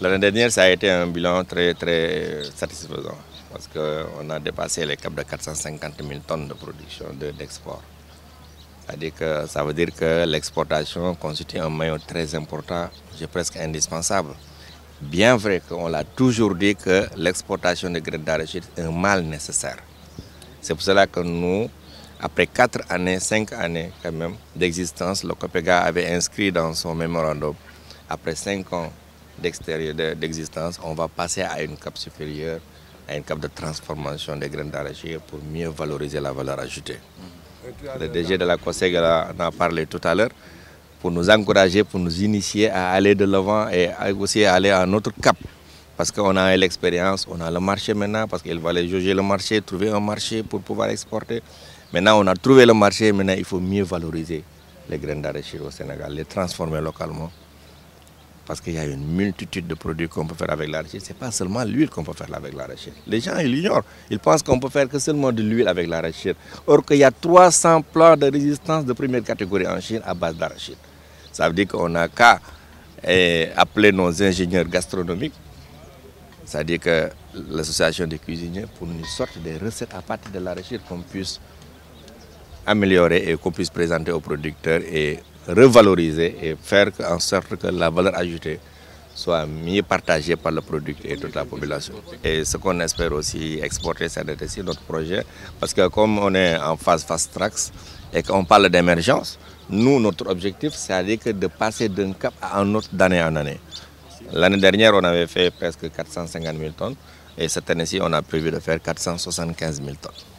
L'année dernière, ça a été un bilan très, très satisfaisant parce qu'on a dépassé les caps de 450 000 tonnes de production d'export. C'est-à-dire que ça veut dire que l'exportation constitue un maillon très important, presque indispensable. Bien vrai qu'on l'a toujours dit que l'exportation de graines d'arachide est un mal nécessaire. C'est pour cela que nous, après 4 années, 5 années quand même d'existence, le COPEGA avait inscrit dans son mémorandum, après 5 ans d'existence, on va passer à une cape supérieure, à une cape de transformation des graines d'arachide pour mieux valoriser la valeur ajoutée. Le DG de la COSEG en a parlé tout à l'heure pour nous encourager, pour nous initier à aller de l'avant et aussi à aller à un autre cap. Parce qu'on a l'expérience, on a le marché maintenant, parce qu'il va aller juger le marché, trouver un marché pour pouvoir exporter. Maintenant, on a trouvé le marché, maintenant il faut mieux valoriser les graines d'arachide au Sénégal, les transformer localement parce qu'il y a une multitude de produits qu'on peut faire avec l'arachide. Ce n'est pas seulement l'huile qu'on peut faire avec l'arachide. Les gens, ils l'ignorent. Ils pensent qu'on peut faire que seulement de l'huile avec l'arachide. Or qu'il y a 300 plans de résistance de première catégorie en Chine à base d'arachide. Ça veut dire qu'on n'a qu'à eh, appeler nos ingénieurs gastronomiques, c'est-à-dire que l'association des cuisiniers, pour nous sortir des recettes à partir de l'arachide qu'on puisse améliorer et qu'on puisse présenter aux producteurs et revaloriser et faire en sorte que la valeur ajoutée soit mieux partagée par le producteur et toute la population. Et ce qu'on espère aussi exporter, c'est aussi notre projet, parce que comme on est en phase fast tracks et qu'on parle d'émergence, nous, notre objectif, c'est de passer d'un cap à un autre d'année en année. L'année dernière, on avait fait presque 450 000 tonnes et cette année-ci, on a prévu de faire 475 000 tonnes.